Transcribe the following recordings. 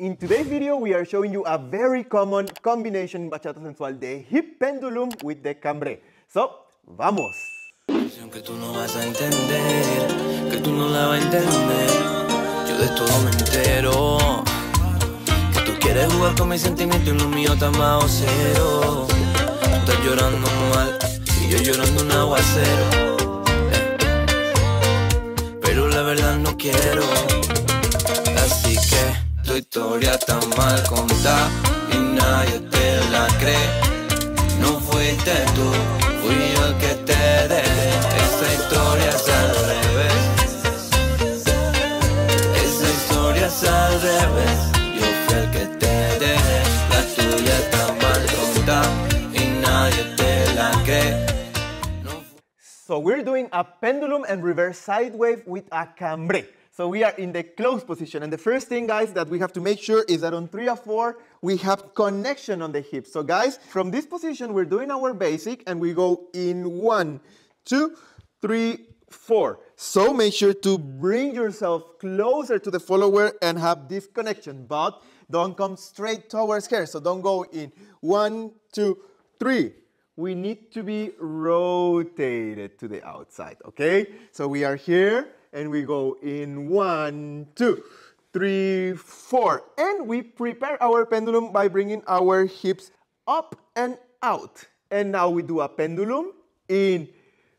In today's video, we are showing you a very common combination in bachata sensual, the hip pendulum with the cambre. So, vamos. Que tú no vas a entender, que tú no la vas a entender. Yo de todo me entero. Que tú quieres jugar con mis sentimientos y lo mío está más cero. Tú estás llorando mal y yo llorando un aguacero. Pero la verdad no quiero. Así que tu historia está mal contada y nadie te la cree. No fuiste tú, fui yo el que te dejé. Esa historia es al revés. Esa historia es al revés. Yo fui el que te dejé. La tuya está mal contada y nadie te la cree. No So we're doing a pendulum and reverse side wave with a cambre. So we are in the closed position. And the first thing, guys, that we have to make sure is that on three or four, we have connection on the hips. So guys, from this position, we're doing our basic and we go in one, two, three, four. So make sure to bring yourself closer to the follower and have this connection, but don't come straight towards her. So don't go in one, two, three we need to be rotated to the outside, okay? So we are here and we go in one, two, three, four. And we prepare our pendulum by bringing our hips up and out. And now we do a pendulum in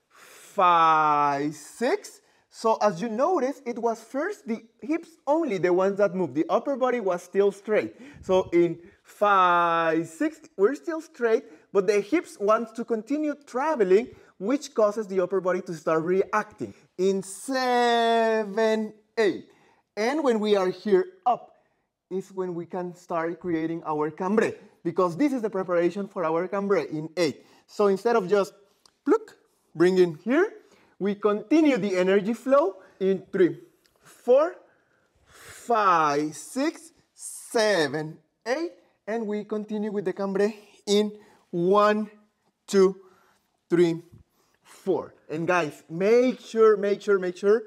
five, six. So as you notice, it was first the hips only, the ones that moved. The upper body was still straight. So in five, six, we're still straight, but the hips want to continue traveling, which causes the upper body to start reacting. In seven, eight. And when we are here up, is when we can start creating our cambre because this is the preparation for our cambre in eight. So instead of just pluck, bring in here, we continue the energy flow in three, four, five, six, seven, eight, and we continue with the cambre in one, two, three, four. And guys, make sure, make sure, make sure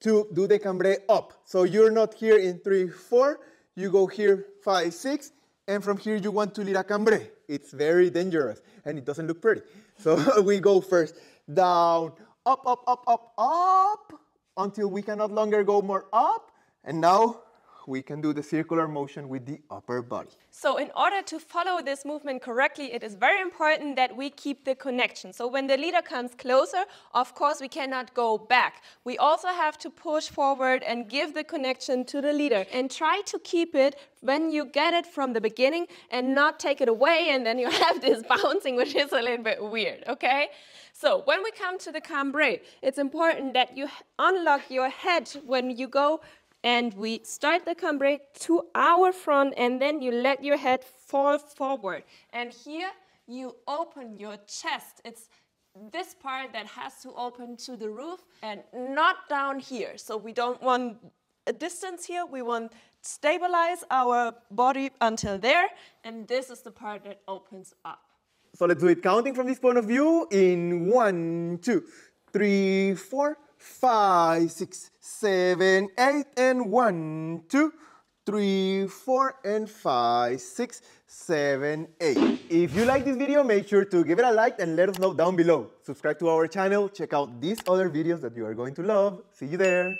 to do the cambre up. So you're not here in three, four, you go here five, six, and from here you want to lead a cambre. It's very dangerous and it doesn't look pretty. So we go first down, up, up, up, up, up, until we can no longer go more up. And now we can do the circular motion with the upper body. So in order to follow this movement correctly, it is very important that we keep the connection. So when the leader comes closer, of course, we cannot go back. We also have to push forward and give the connection to the leader and try to keep it when you get it from the beginning and not take it away and then you have this bouncing, which is a little bit weird, okay? So when we come to the cambre, it's important that you unlock your head when you go and we start the cambre to our front and then you let your head fall forward. And here you open your chest. It's this part that has to open to the roof and not down here. So we don't want a distance here. We want stabilize our body until there. And this is the part that opens up. So let's do it counting from this point of view in one, two, three, four, five, six, seven, eight, and one, two, three, four, and five, six, seven, eight. If you like this video, make sure to give it a like and let us know down below. Subscribe to our channel, check out these other videos that you are going to love. See you there.